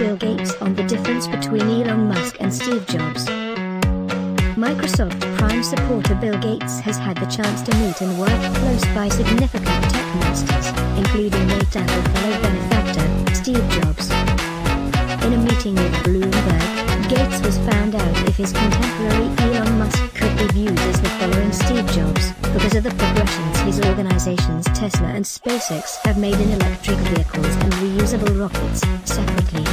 Bill Gates on the difference between Elon Musk and Steve Jobs. Microsoft Prime supporter Bill Gates has had the chance to meet and work close by significant tech monsters, including late Apple fellow benefactor, Steve Jobs. In a meeting with Bloomberg, Gates was found out if his contemporary Elon Musk could be viewed Jobs, are the progressions his organizations Tesla and SpaceX have made in electric vehicles and reusable rockets, separately.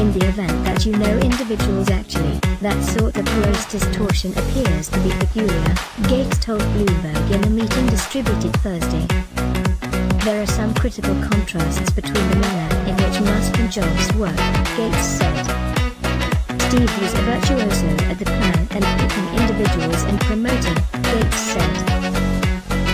In the event that you know individuals actually, that sort of gross distortion appears to be peculiar, Gates told Bloomberg in a meeting distributed Thursday. There are some critical contrasts between the manner in which Musk and Jobs work, Gates said. Steve was a virtuoso at the plan and picking individuals and promoting, Gates said.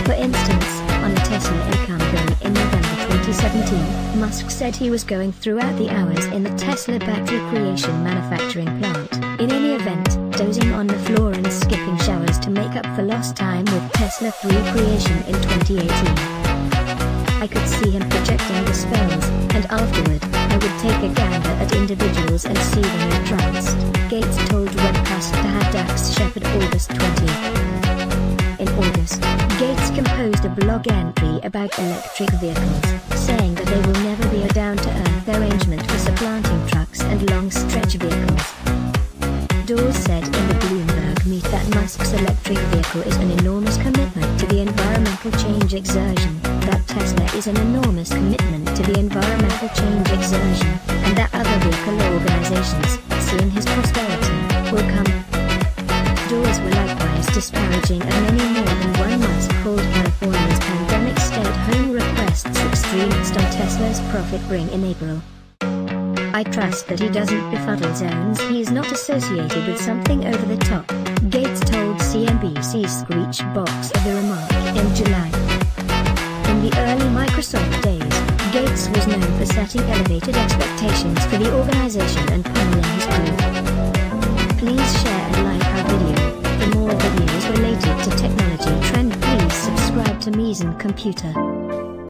For instance, on a Tesla Camry in November 2017, Musk said he was going throughout the hours in the Tesla battery creation manufacturing plant, in any event, dozing on the floor and skipping showers to make up for lost time with Tesla 3 creation in 2018. I could see him projecting the spells, and afterward, I would take a gander at individuals and see them entranced, Gates told Webcast to have Dax Shepard August 20. In August, Gates composed a blog entry about electric vehicles, saying that they will never be a down-to-earth arrangement for supplanting trucks and long-stretch vehicles. Dawes said in the Bloomberg meet that Musk's electric vehicle is an enormous commitment to the environmental change exertion, that Tesla is an enormous commitment to the environmental change exertion, and that other vehicle organizations, seeing his prosperity, will come. Dawes were likewise disparaging of many more than one Musk called California's pandemic stay-at-home requests extremist on Tesla's profit bring in April. I trust that he doesn't befuddle zones he is not associated with something over the top, Gates told CNBC's Screech Box of the remark Was known for setting elevated expectations for the organization and pummeling his. Please share and like our video. For more videos related to technology trend please subscribe to Mizan Computer.